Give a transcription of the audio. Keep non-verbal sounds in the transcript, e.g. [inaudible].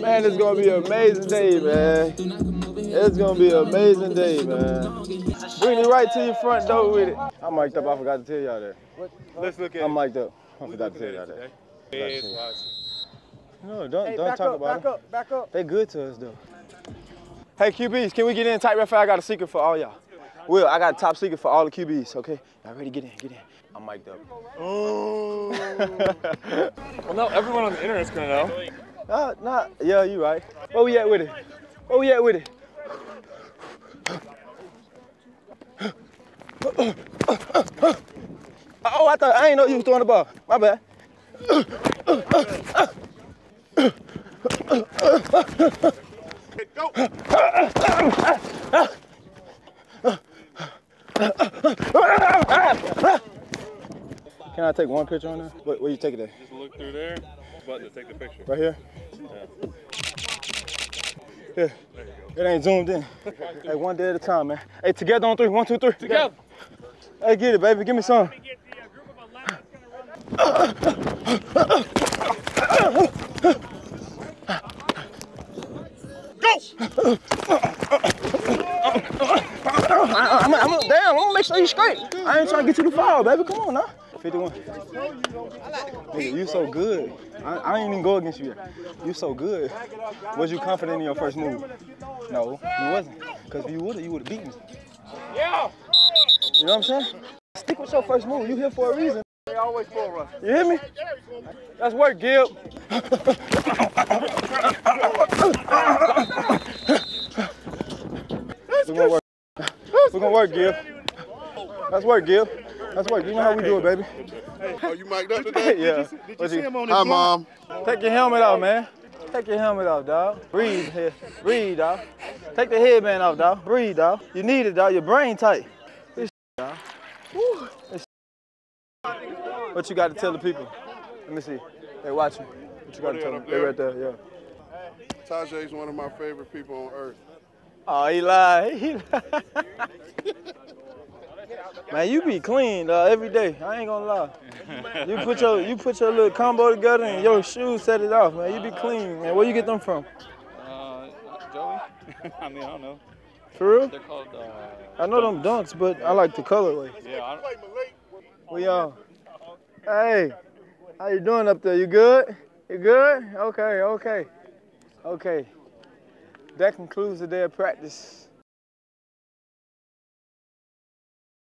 Man, it's gonna be an amazing day, man. It's gonna be an amazing day, man. Bring it right to your front door with it. I'm mic'd up. I forgot to tell y'all that. Let's look at it. I'm mic'd up. I forgot to tell y'all that. Heads watching. No, don't Hey, don't talk up, about back it. up, back up. They good to us though. Hey QBs, can we get in tight real fast? I got a secret for all y'all. Will, I got a top secret for all the QBs, okay? Y'all ready? Get in, get in. I'm mic'd up. Oh. [laughs] Well, no, everyone on the internet's gonna know. Nah, nah, yeah, you right. Where we at with it? Where we at with it? Oh, I thought I ain't know you was throwing the ball. My bad. Can I take one picture on that? Where, where you take it at? Just look through there. Button to take the picture. Right here? Yeah. It ain't zoomed in. Hey, one day at a time, man. Hey, together on three. One, two, three. Together. Hey, get it, baby. Give me some. I'm, I'm, I'm, damn, I'm gonna make sure you straight. I ain't trying to get you to foul, baby. Come on now. 51. Nigga, you so good. I, I ain't even go against you yet. You so good. Was you confident in your first move? No, you wasn't. Because if you would've, you would've beat me. Yeah. You know what I'm saying? Stick with your first move. You here for a reason. They always full rush. You hear me? That's work, Gil. We're gonna work. We're gonna work, Gil. That's work, Gil. That's work. You know how we do it, baby. Oh, you mic'd up [laughs] today? yeah. Did you What see him on his Hi, mom. Take your helmet off, man. Take your helmet off, dog. Breathe here. Breathe, dog. Take the headband off, dog. Breathe, dog. You need it, dog. Your brain tight. This dog. Woo. This what you got to tell the people? Let me see. They watching. What you got to tell them? They right there, yeah. Tyjae's one of my favorite people on earth. Oh, he lied. [laughs] He lied. Man, you be clean uh, every day. I ain't gonna lie. You put your you put your little combo together and your shoes set it off, man. You be clean, man. Where you get them from? Uh, Joey? [laughs] I mean, I don't know. For real? They're called, uh, I know them dunks, but I like the colorway. yeah, I don't, We all. Hey, how you doing up there? You good? You good? Okay, okay, okay. That concludes the day of practice.